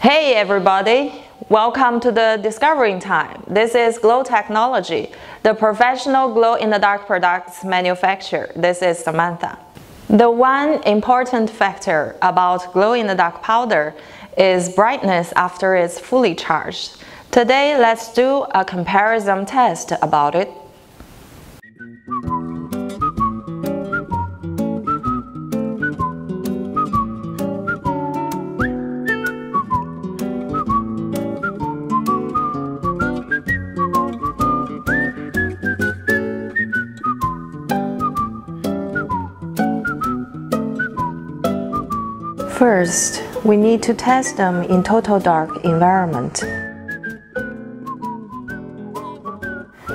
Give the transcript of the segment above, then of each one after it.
Hey everybody! Welcome to the Discovering Time. This is Glow Technology, the professional glow-in-the-dark products manufacturer. This is Samantha. The one important factor about glow-in-the-dark powder is brightness after it's fully charged. Today, let's do a comparison test about it. First, we need to test them in total dark environment.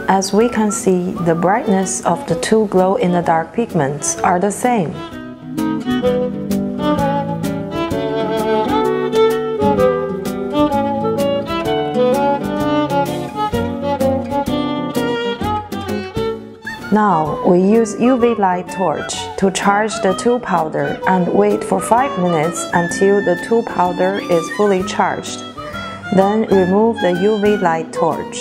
As we can see, the brightness of the two glow-in-the-dark pigments are the same. Now we use UV light torch to charge the two powder and wait for 5 minutes until the two powder is fully charged. Then remove the UV light torch.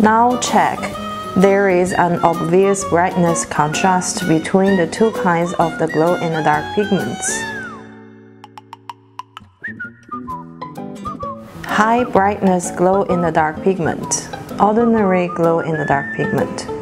Now check. There is an obvious brightness contrast between the two kinds of the glow-in-the-dark pigments. High brightness glow in the dark pigment. Ordinary glow in the dark pigment.